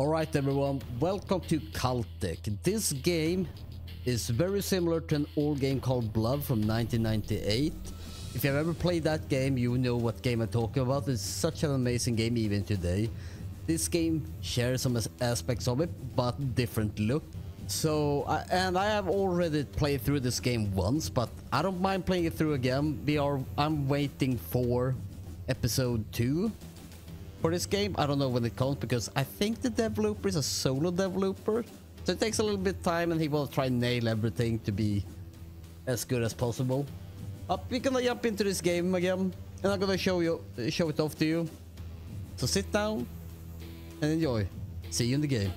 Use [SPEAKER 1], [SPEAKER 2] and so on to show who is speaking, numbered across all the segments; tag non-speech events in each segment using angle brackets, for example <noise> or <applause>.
[SPEAKER 1] Alright everyone, welcome to Cultic. This game is very similar to an old game called Blood from 1998. If you've ever played that game, you know what game I'm talking about. It's such an amazing game even today. This game shares some aspects of it, but different look. So, and I have already played through this game once, but I don't mind playing it through again. We are, I'm waiting for episode 2 for this game. I don't know when it comes because I think the developer is a solo developer. So it takes a little bit time and he will try nail everything to be as good as possible. Uh, up, we're gonna jump into this game again and I'm gonna show you show it off to you. So sit down and enjoy. See you in the game.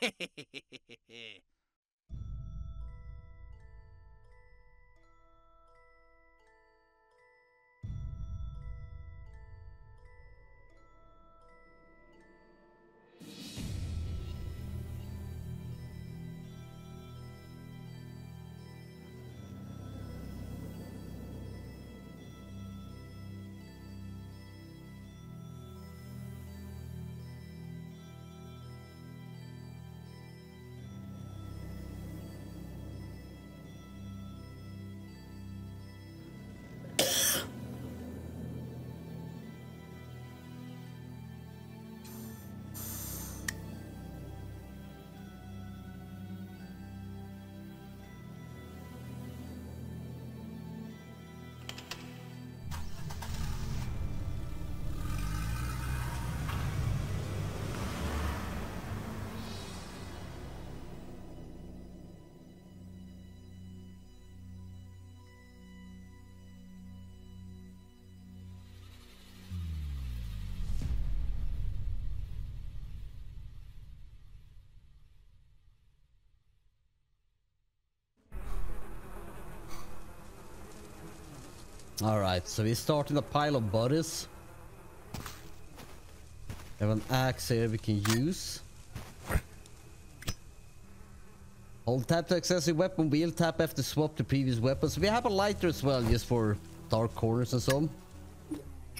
[SPEAKER 1] <laughs> Alright, so we start in a pile of bodies. We have an axe here we can use. Hold tap to access your weapon wheel, tap to swap to previous weapons. We have a lighter as well, just for dark corners and so on.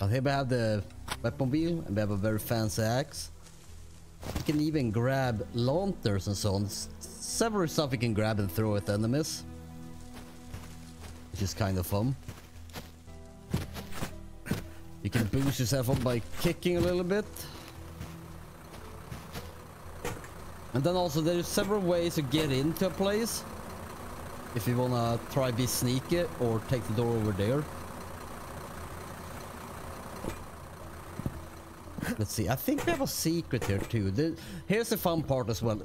[SPEAKER 1] But here we have the weapon wheel, and we have a very fancy axe. We can even grab lanterns and so on. S several stuff we can grab and throw at enemies. Which is kind of fun. You can boost yourself up by kicking a little bit. And then also there's several ways to get into a place. If you wanna try be sneaky or take the door over there. Let's see, I think we have a secret here too. The, here's the fun part as well.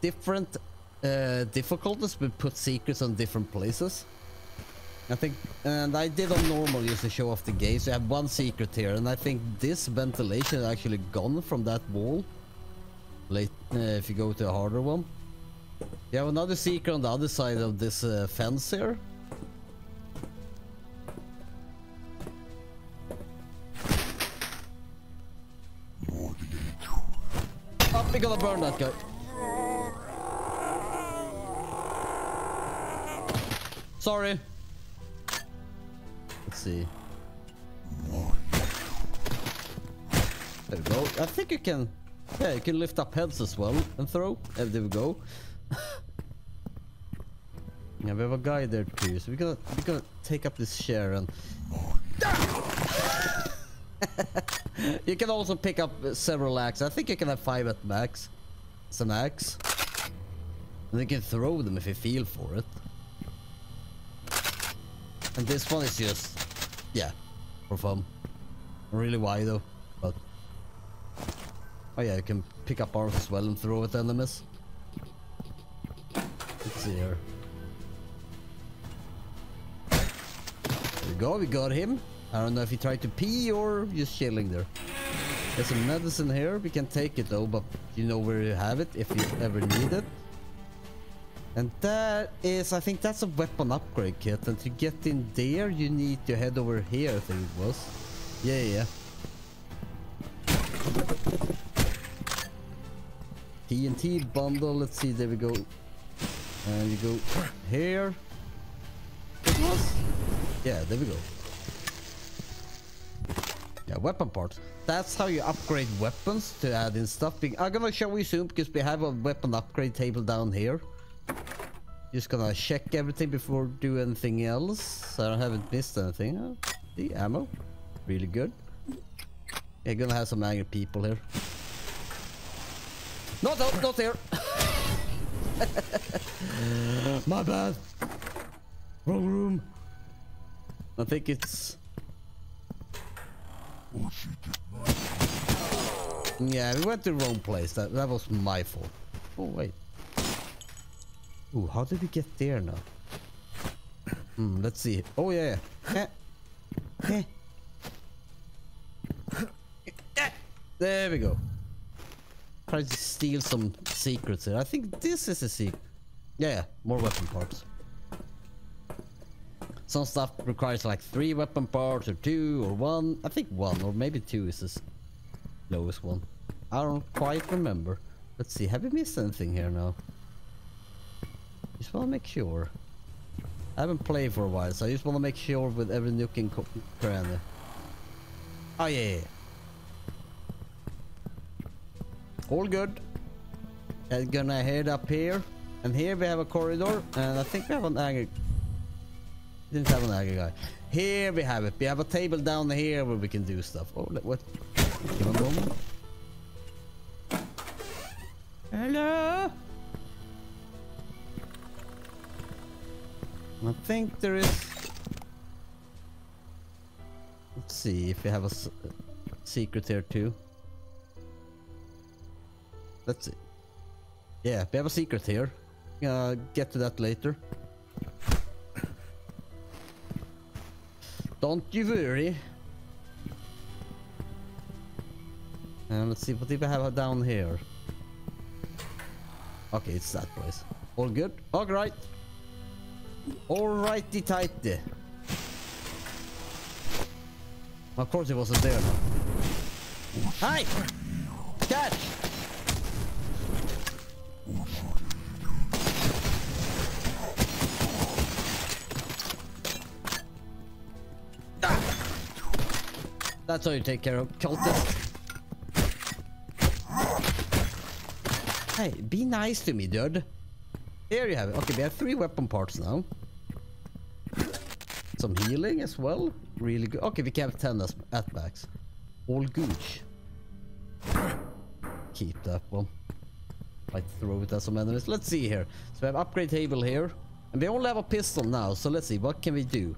[SPEAKER 1] Different uh, difficulties will put secrets on different places. I think, and I did on normal just to show off the game, so I have one secret here, and I think this ventilation is actually gone from that wall. Late, uh, if you go to a harder one. You have another secret on the other side of this uh, fence here. Oh, we're gonna burn that guy. Sorry. See. There we go. I think you can... Yeah, you can lift up heads as well and throw. Uh, there we go. <laughs> yeah, we have a guy there too, so we're gonna we're gonna take up this chair and. <laughs> you can also pick up several axes. I think you can have five at max. An axe. And you can throw them if you feel for it. And this one is just, yeah, for fun. Really wide though, but... Oh yeah, you can pick up arms as well and throw at enemies. Let's see here. There we go, we got him. I don't know if he tried to pee or just chilling there. There's some medicine here, we can take it though, but you know where you have it if you ever need it. And that is, I think that's a weapon upgrade kit. And to get in there, you need to head over here, I think it was. Yeah, yeah. TNT bundle, let's see, there we go. And you go here. It was? Yeah, there we go. Yeah, weapon parts. That's how you upgrade weapons to add in stuff. I'm gonna show you soon because we have a weapon upgrade table down here. Just gonna check everything before do anything else. I haven't missed anything. Oh, the ammo, really good. Yeah, gonna have some angry people here. No, no, not here. <laughs> My bad. Wrong room. I think it's. Yeah, we went to the wrong place. That that was my fault. Oh wait. Ooh, how did we get there now? Hmm, let's see. Oh yeah. yeah. Eh. Eh. There we go. Try to steal some secrets here. I think this is a secret. Yeah, more weapon parts. Some stuff requires like three weapon parts or two or one. I think one or maybe two is the lowest one. I don't quite remember. Let's see. Have we missed anything here now? Just want to make sure. I haven't played for a while, so I just want to make sure with every nook and cranny. Oh yeah. All good. I'm gonna head up here. And here we have a corridor. And I think we have an angry... Didn't have an angry guy. Here we have it. We have a table down here where we can do stuff. Oh, what? Give a moment. I think there is... Let's see if we have a secret here too. Let's see. Yeah, we have a secret here. Uh, get to that later. Don't you worry. And let's see, what did we have down here? Okay, it's that place. All good? Alright. Alrighty tighty. Of course it wasn't there. Hi! Catch! That's how you take care of cultists. Hey, be nice to me, dude. Here you have it. Okay, we have three weapon parts now. Some healing as well. Really good. Okay, we can have 10 as at backs. All gooch. Keep that one. Might throw it at some enemies. Let's see here. So we have upgrade table here. And we only have a pistol now, so let's see. What can we do?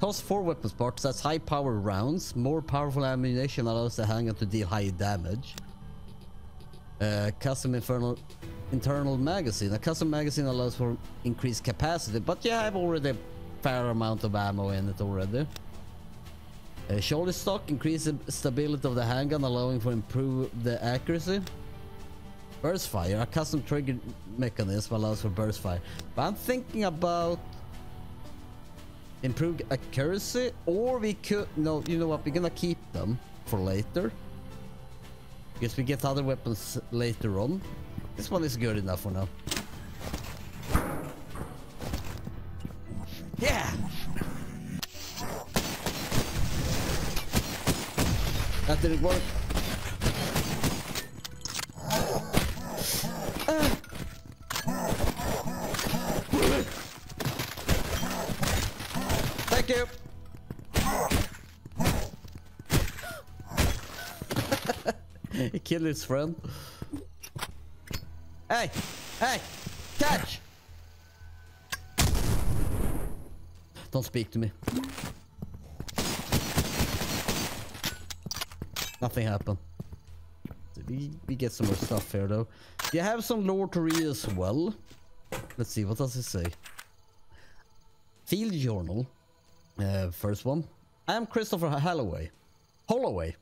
[SPEAKER 1] Cost 4 weapons parts, that's high power rounds. More powerful ammunition allows the handgun to deal high damage. Uh, custom infernal internal magazine. A custom magazine allows for increased capacity, but you have already a fair amount of ammo in it already. Uh, shoulder stock increases stability of the handgun, allowing for improved the accuracy. Burst fire, a custom trigger mechanism allows for burst fire. But I'm thinking about improved accuracy or we could no you know what we're gonna keep them for later because we get other weapons later on this one is good enough for now yeah that didn't work Thank you. <laughs> he killed his friend. Hey! Hey! Catch! Don't speak to me. Nothing happened. We, we get some more stuff here though. Do You have some lore to read as well. Let's see, what does it say? Field journal. Uh, first one. I am Christopher Holloway. Holloway.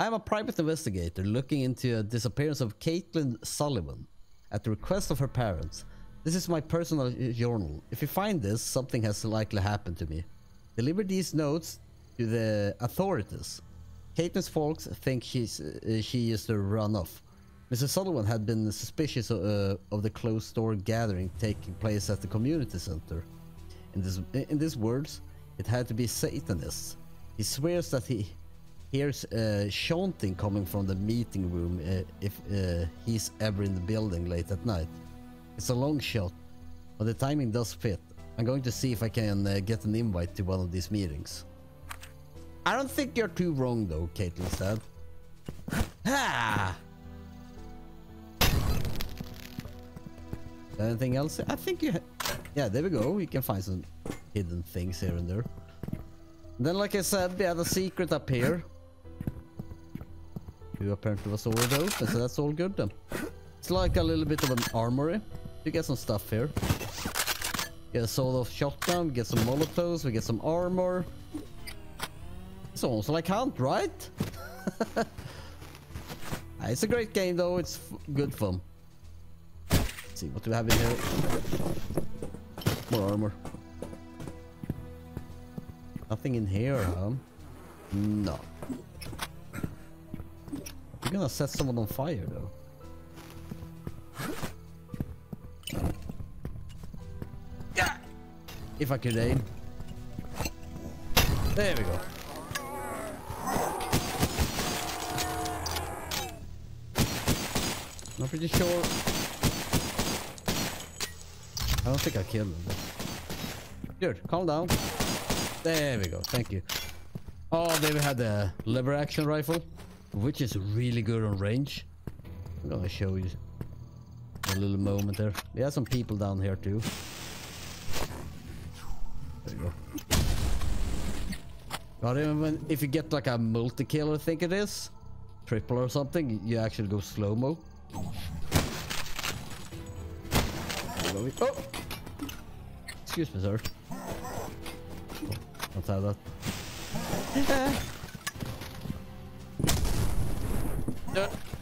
[SPEAKER 1] I am a private investigator looking into the disappearance of Caitlin Sullivan at the request of her parents. This is my personal journal. If you find this, something has likely happened to me. Deliver these notes to the authorities. Caitlin's folks think she's, uh, she is the runoff. Mrs. Sullivan had been suspicious of, uh, of the closed-door gathering taking place at the community center. In this, in these words, it had to be Satanists. He swears that he hears uh, chanting coming from the meeting room uh, if uh, he's ever in the building late at night. It's a long shot, but the timing does fit. I'm going to see if I can uh, get an invite to one of these meetings. I don't think you're too wrong though, Caitlin said. Ha! Anything else? I think you... yeah, there we go. You can find some hidden things here and there. Then, like I said, we had a secret up here. Who apparently was already open, so that's all good then. It's like a little bit of an armory. You get some stuff here. Get a sawed-off shotgun, get some molotovs, we get some armor. It's almost like Hunt, right? <laughs> it's a great game though, it's good fun. Let's see what do we have in here. More armor. Nothing in here, huh? No. We're gonna set someone on fire though. If I could aim. There we go. I'm pretty sure. I don't think I killed him. Dude, calm down. There we go, thank you. Oh, they had the lever action rifle, which is really good on range. I'm gonna show you a little moment there. We have some people down here too. There you go. But even if you get like a multi-kill, I think it is, triple or something, you actually go slow-mo. Oh! Excuse me, sir. Don't have that.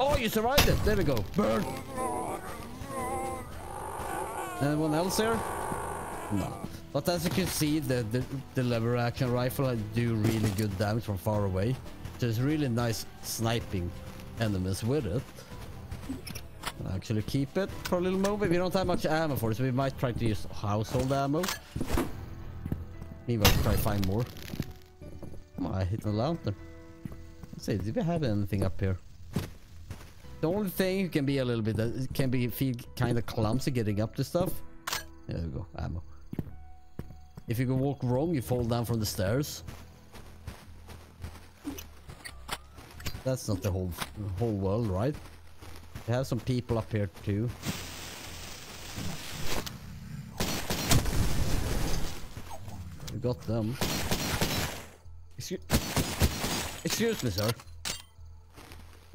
[SPEAKER 1] Oh, you survived it! There we go. Burn! Anyone else here? No. But as you can see, the, the, the lever action rifle do really good damage from far away. It's really nice sniping enemies with it. Actually keep it for a little moment. We don't have much ammo for it, so we might try to use household ammo. Maybe I'll try to find more. Oh, I hit the lantern. Let's see, did we have anything up here? The only thing can be a little bit, uh, can be feel kind of clumsy getting up to stuff. There we go, ammo. If you go walk wrong, you fall down from the stairs. That's not the whole whole world, right? We have some people up here too. We got them. Excuse, excuse me, sir.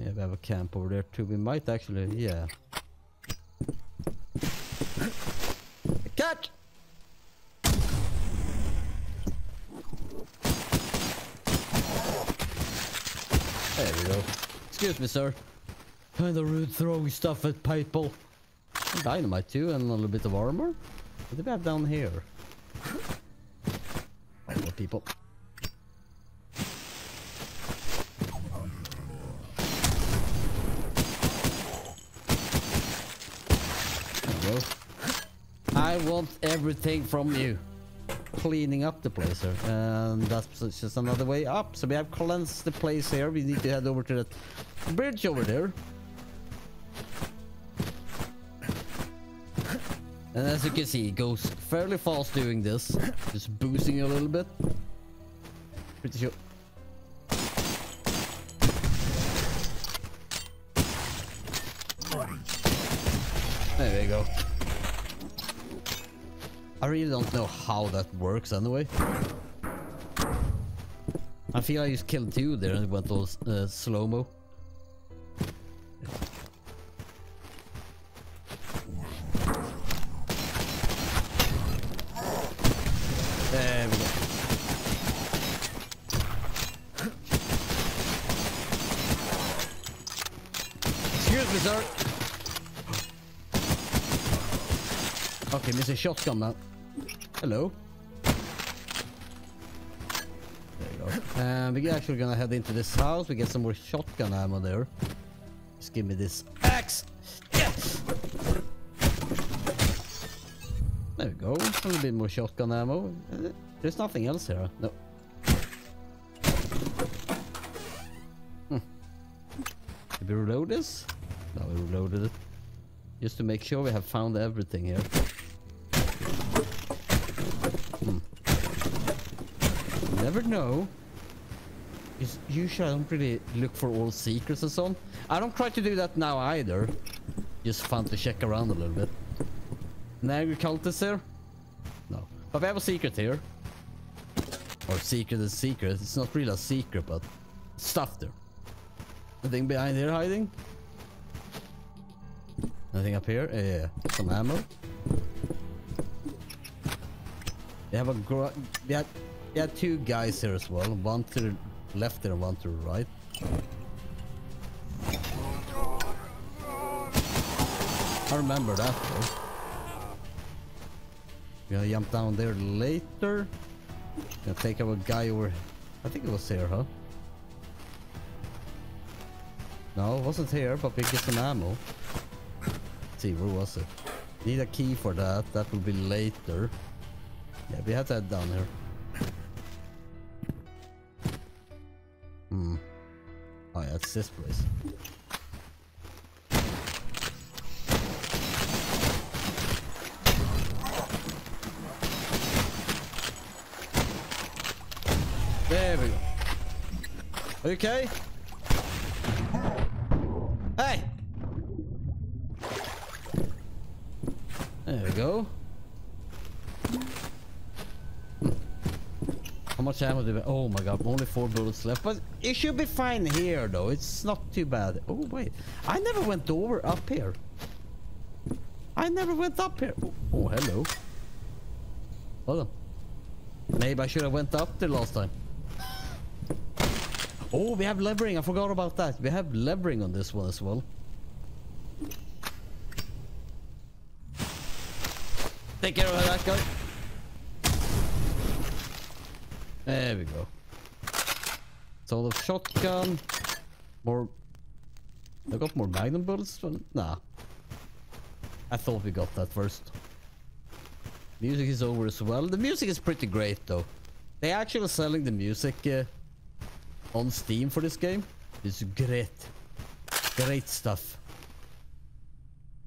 [SPEAKER 1] Yeah, we have a camp over there too. We might actually, yeah. Cat! There we go. Excuse me, sir. Kinda rude throwing stuff at people. Dynamite too, and a little bit of armor. What do we have down here? More people. There I want everything from you. Cleaning up the place here. And that's just another way up. So we have cleansed the place here. We need to head over to that bridge over there. And as you can see, it goes fairly fast doing this. Just boosting a little bit. Pretty sure. There we go. I really don't know how that works anyway. I feel I just killed two there and went all uh, slow-mo. There we go. Excuse me, sir. Okay, missing shotgun now. Hello. There you go. We're actually gonna head into this house. We get some more shotgun ammo there. Just give me this axe. Yes. There we go. A little bit more shotgun ammo. Eh, there's nothing else here. No. Hmm. Have Did we reload this? No, we reloaded it. Just to make sure we have found everything here. Never know. Is- Usually I don't really look for all secrets and so on. I don't try to do that now either. Just fun to check around a little bit. An angry cultist here? No. But we have a secret here. Or secret is secret. It's not really a secret, but stuff there. Anything behind here hiding? Nothing up here? Yeah. Some ammo. They have a gr they had, had two guys here as well. One to the left and one to the right. I remember that though. We're gonna jump down there later. Gonna take our guy over. I think it was here, huh? No, it wasn't here, but we get some ammo. Let's see, where was it? Need a key for that. That will be later. Yeah, we have that down here. This place. There we go. Okay? Hey! There we go. How much ammo do we... Oh my god, only four bullets left. But it should be fine here though. It's not too bad. Oh wait, I never went over up here. I never went up here. Oh, oh hello. Hold on. Maybe I should have went up there last time. Oh, we have levering. I forgot about that. We have levering on this one as well. Take care of that guy. There we go. So the shotgun. More. I got more magnum bullets. Nah. I thought we got that first. Music is over as well. The music is pretty great though. They actually selling the music uh, on Steam for this game. It's great. Great stuff.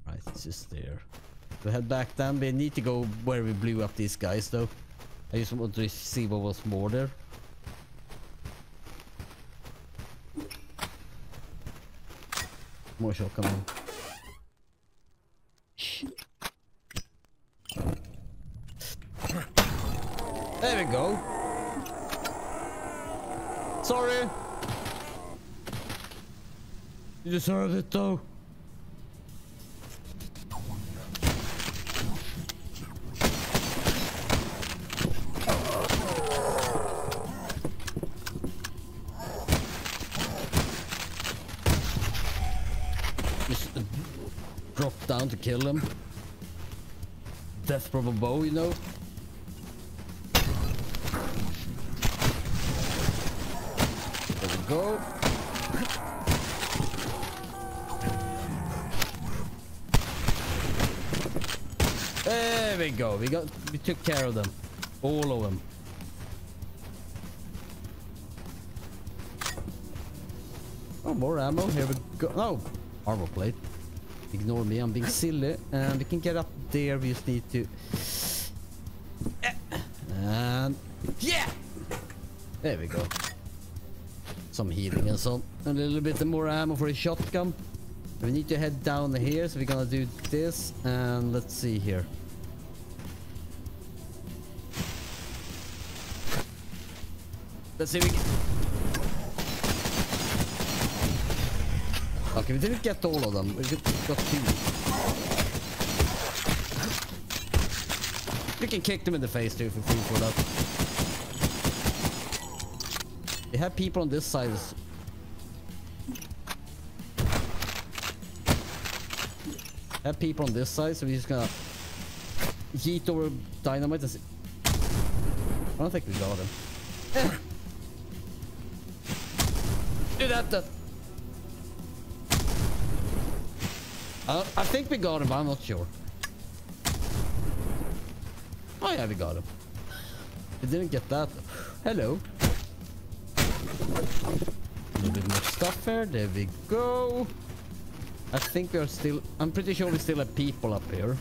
[SPEAKER 1] Right, it's just there. We head back down. We need to go where we blew up these guys though. I just want to see what was more there. More ammo. Shh. There we go. Sorry. You deserve it though. Just uh, drop down to kill him. Death from a bow, you know. There we go. There we go. We got we took care of them. All of them. Oh, more ammo. Here we go. No, armor plate. Ignore me. I'm being silly. And we can get up there. We just need to. And yeah, there we go. Some healing and some. A little bit more ammo for a shotgun. We need to head down here, so we're gonna do this. And let's see here. Let's see if we can... Okay, we didn't get all of them. We got two. We can kick them in the face too if we for that. They have people on this side. Have people on this side, so we're just gonna yeet over dynamite and see. I don't think we got him. <laughs> Uh, I think we got him, but I'm not sure. Oh yeah, we got him. We didn't get that. Hello. A little bit more stuff here. There we go. I think we are still... I'm pretty sure we still have people up here.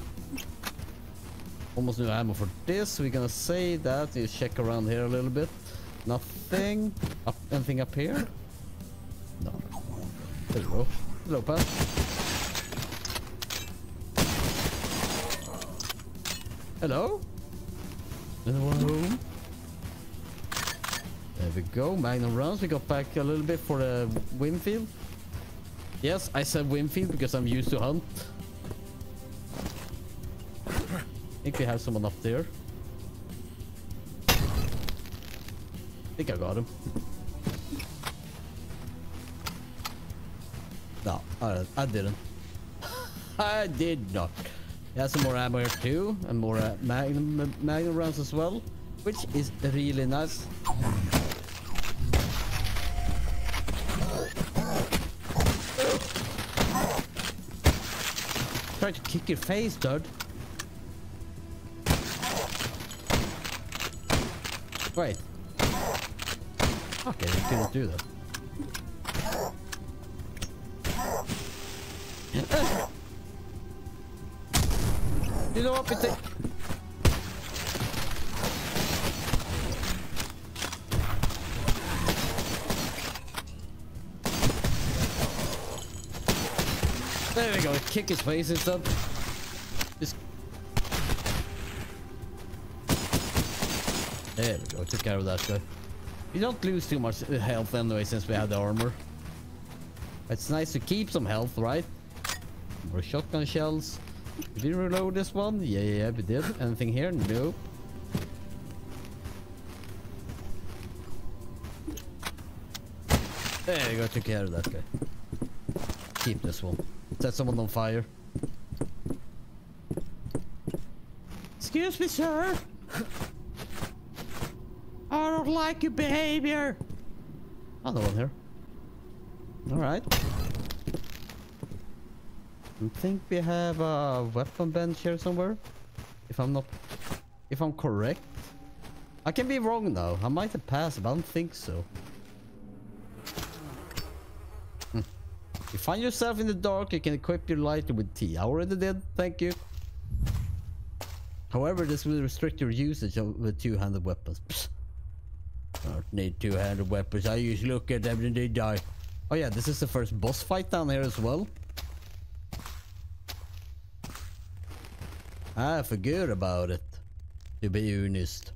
[SPEAKER 1] Almost no ammo for this. We're gonna say that. You check around here a little bit. Nothing. Up, anything up here? No. Go. Hello, pal. Hello? Anyone home? There we go. Magnum rounds. We got back a little bit for the Winfield. Yes, I said Winfield because I'm used to hunt. I think we have someone up there. I think I got him. No, I, I didn't. <laughs> I did not. Has some more ammo here too, and more uh, magnum, magnum rounds as well, which is really nice. Try to kick your face, dude. Wait. Okay, you couldn't do that. You what? We take. There we go. Kick his face and stuff. Just. There we go. Took care of that guy. We don't lose too much uh, health anyway since we have the armor. It's nice to keep some health, right? More shotgun shells. Did we reload this one? Yeah, yeah, we did. Anything here? Nope. There you go, took care of that guy. Keep this one. Set someone on fire. Excuse me, sir. I don't like your behavior. Another one here. Alright. I think we have a weapon bench here somewhere. If I'm not... If I'm correct. I can be wrong now. I might have passed, but I don't think so. Hmm. You find yourself in the dark, you can equip your lighter with tea. I already did, thank you. However, this will restrict your usage of the two-handed weapons. Psst. I don't need two-handed weapons. I usually look at them and they die. Oh yeah, this is the first boss fight down here as well. I forget about it, to be honest.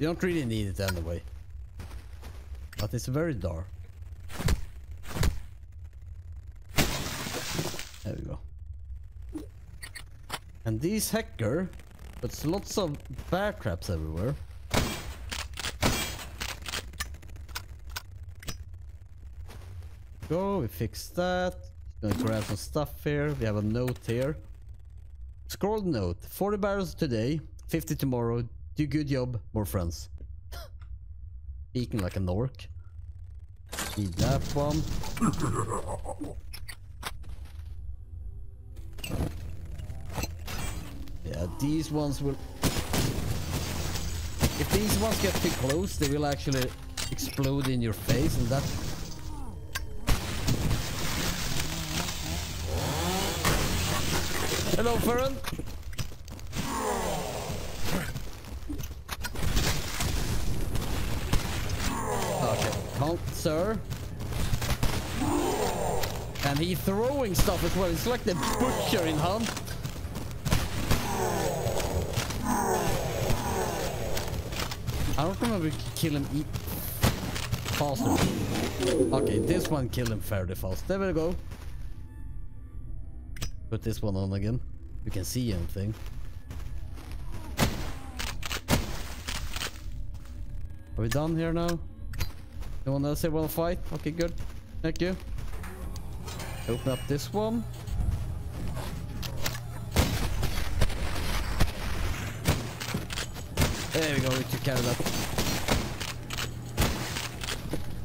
[SPEAKER 1] You don't really need it anyway. But it's very dark. There we go. And these hacker puts lots of bear traps everywhere. Go, we fix that. Gonna grab some stuff here. We have a note here. Scroll note. 40 barrels today, 50 tomorrow. Do good job, more friends. <laughs> Speaking like an orc. Need that one. <laughs> Yeah, these ones will... If these ones get too close, they will actually explode in your face and that... Hello, Fern. Okay, can't, sir. And he throwing stuff as well. It's like the butcher in Hunt. I don't remember if can kill him faster. Okay, this one killed him fairly fast. There we go. Put this one on again. We can see anything. Are we done here now? No one else here wanna fight? Okay, good. Thank you. Open up this one. There we go, we care of that.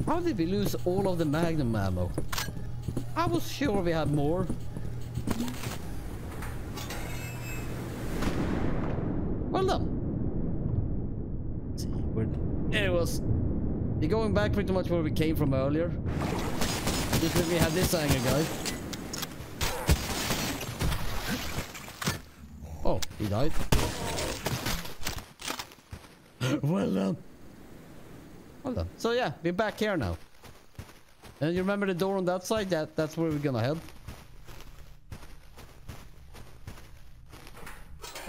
[SPEAKER 1] How did we lose all of the magnum ammo? I was sure we had more. Well done. weird. It was... You're going back pretty much where we came from earlier. Just let me have this angle, guys. Oh, he died. <laughs> well done. Well done. So yeah, we're back here now. And you remember the door on that side? That That's where we're gonna head.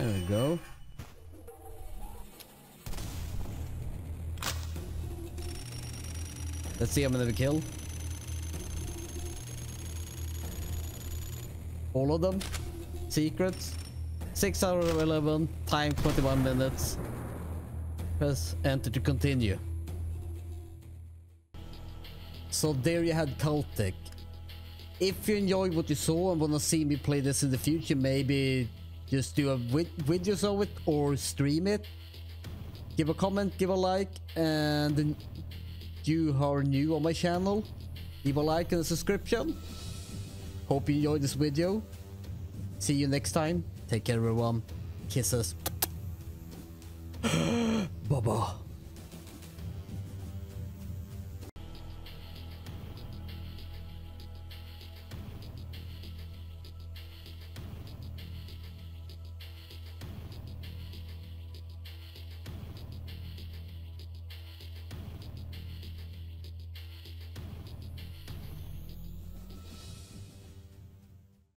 [SPEAKER 1] There we go. Let's see how many we kill. All of them. Secrets. 6 out of 11. Time 21 minutes. Press enter to continue. So there you had Cultic. If you enjoyed what you saw and wanna see me play this in the future, maybe just do a vid videos of it or stream it. Give a comment, give a like, and you are new on my channel, leave a like and a subscription. Hope you enjoyed this video. See you next time. Take care everyone. Kisses. <gasps> Baba.